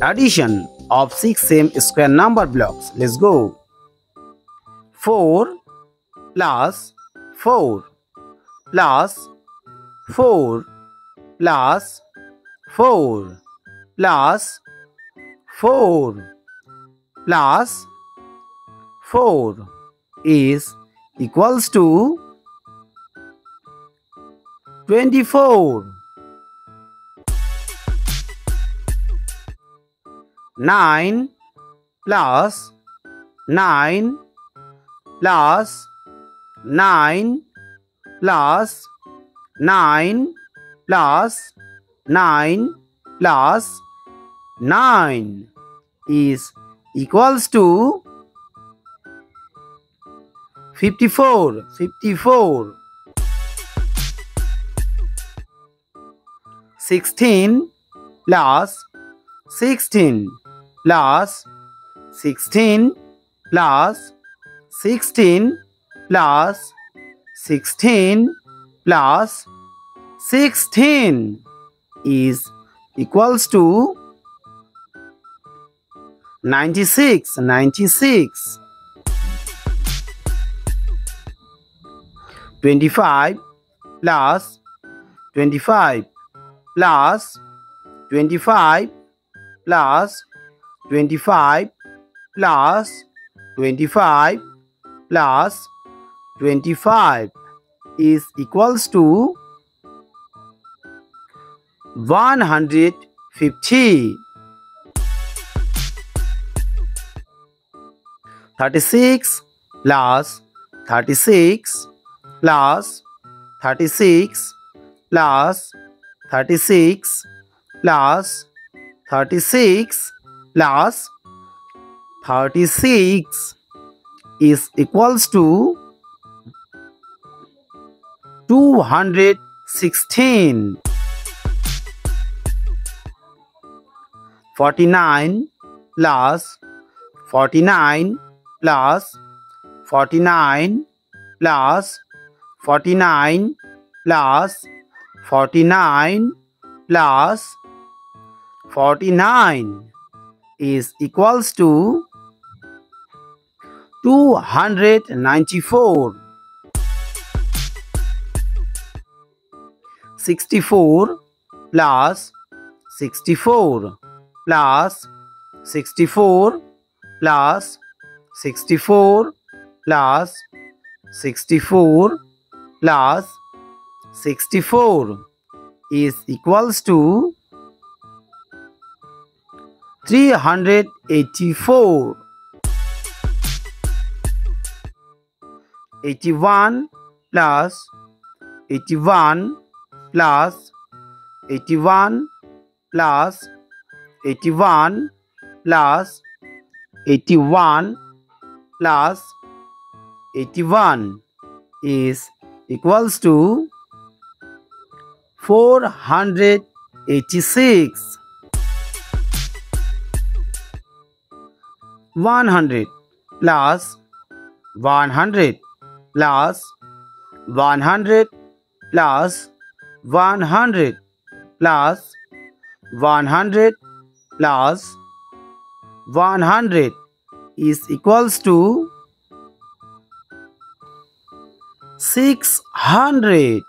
Addition of 6 same square number blocks. Let's go. 4 plus 4 plus 4 plus 4 plus 4 plus 4 is equals to 24 9 plus 9 plus 9 plus 9 plus 9 plus 9 is equals to 54 54 16 plus 16 plus 16 plus 16 plus 16 plus 16 is equals to 96 96 25 plus 25 plus 25 plus 25 plus 25 plus 25 is equals to 150 36 plus 36 plus 36 plus 36 plus 36 plus 36 is equals to 216 49 plus 49 plus 49 plus 49 plus 49 plus 49 is equals to 294 64 plus 64 plus 64 plus 64 plus 64 plus 64 is equals to 384 81 plus 81 plus 81 plus 81 plus 81 plus 81 is equals to 486 100 plus 100 plus 100 plus 100 plus 100 plus 100 is equals to 600